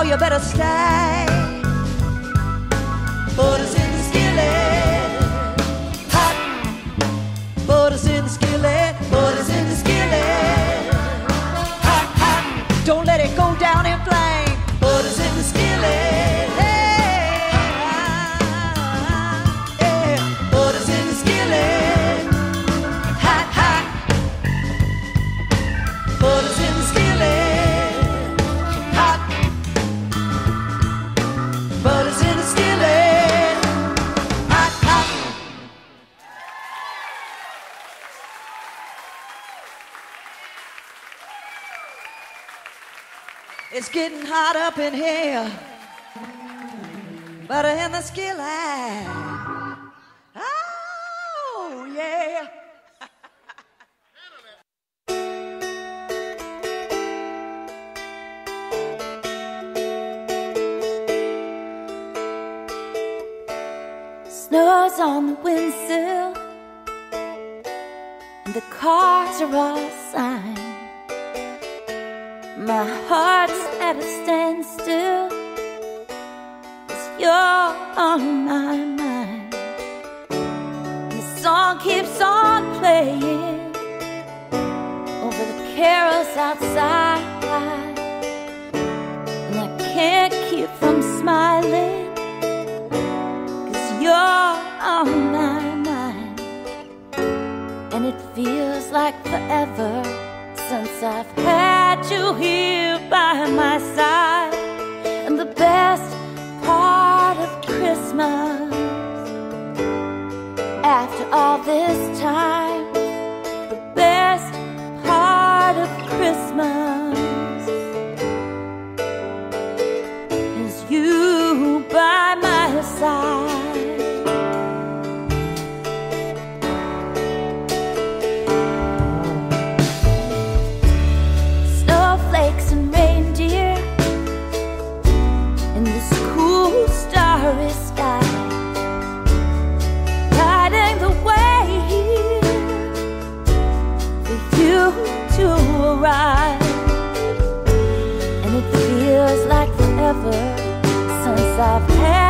or you better stay. Getting hot up in here. Butter in the skillet. Oh, yeah. Snow's on the windsill, and the cars are all signed. My heart's at a standstill, cause you're on my mind. The song keeps on playing over the carols outside, and I can't keep from smiling. Cause you're on my mind And it feels like forever I've had you here by my side. And the best part of Christmas After all this I've had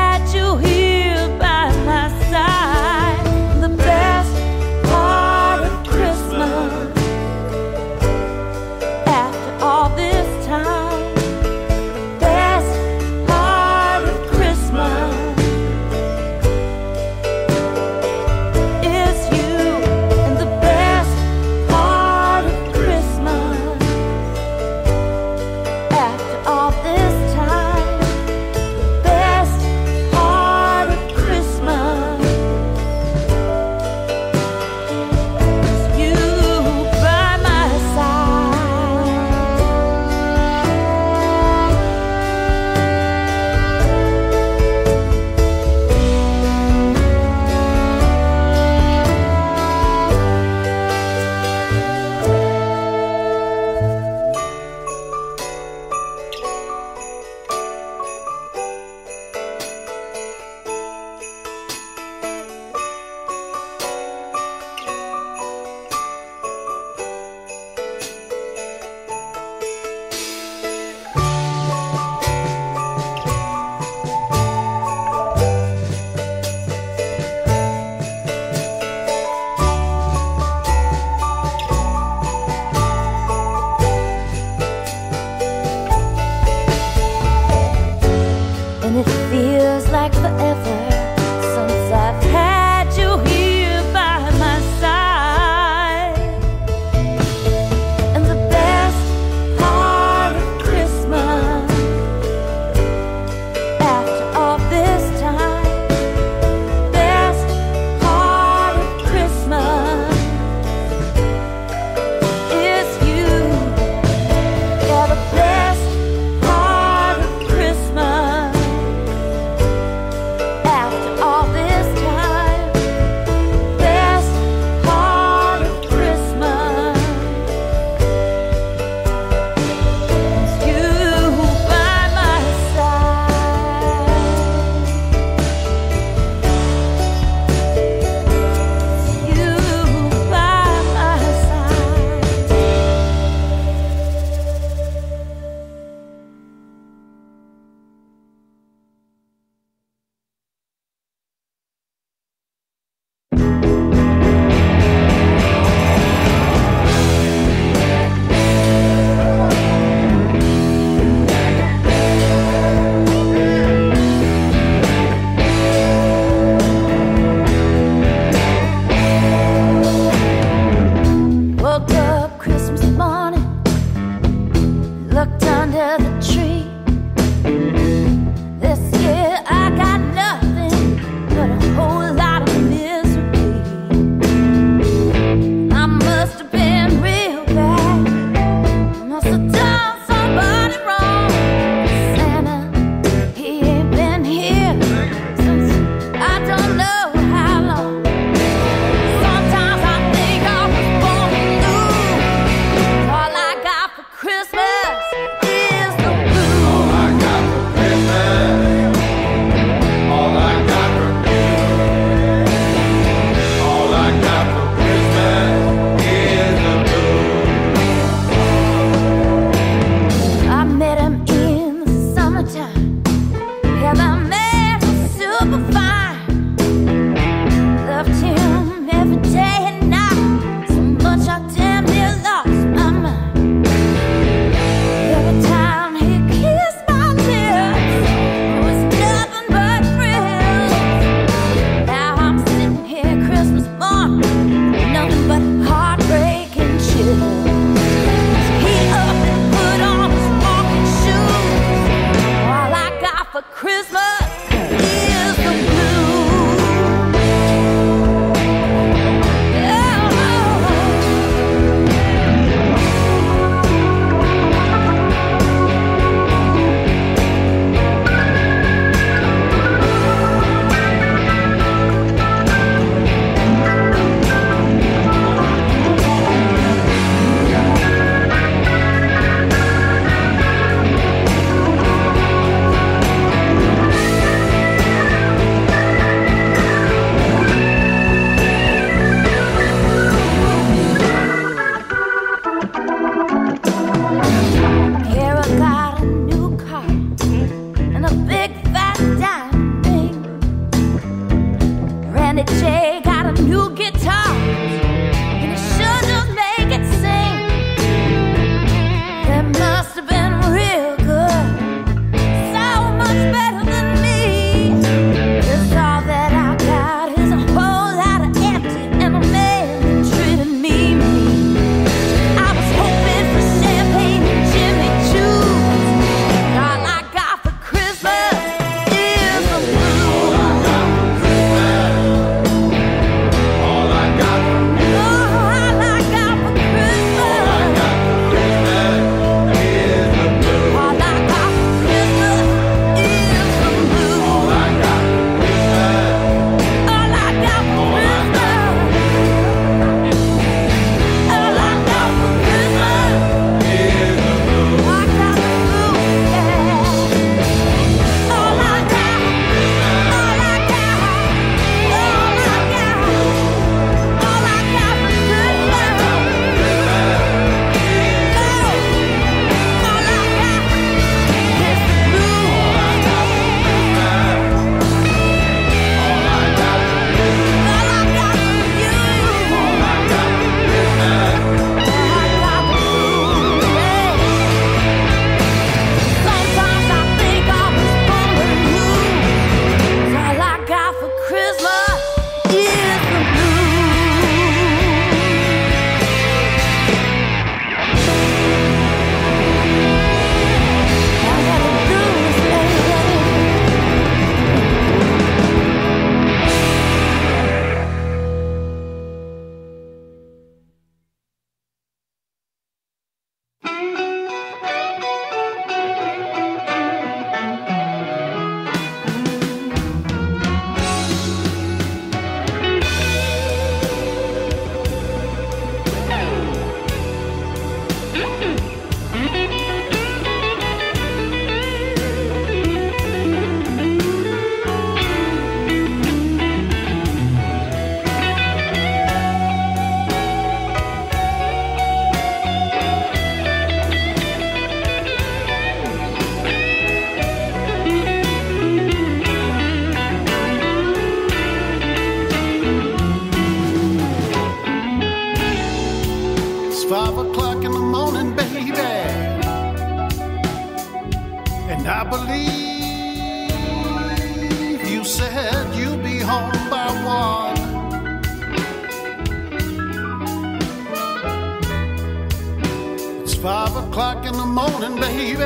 five o'clock in the morning, baby.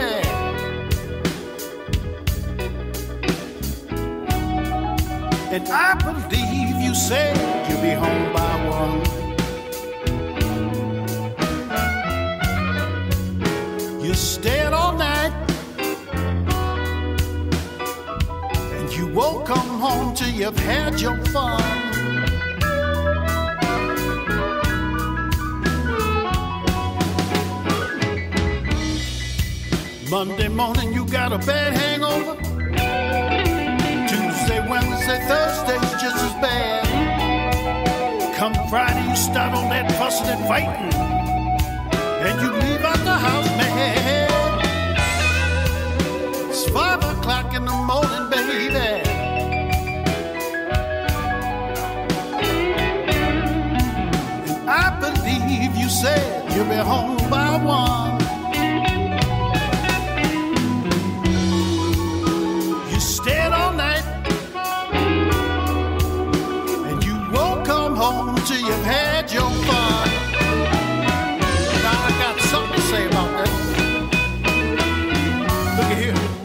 And I believe you said you'll be home by one. You stayed all night, and you won't come home till you've had your fun. Monday morning you got a bad hangover. Tuesday, Wednesday, Thursday's just as bad. Come Friday you start on that fussing and fighting, and you leave out the house mad. It's five o'clock in the morning, baby. And I believe you said you'll be home by one. you.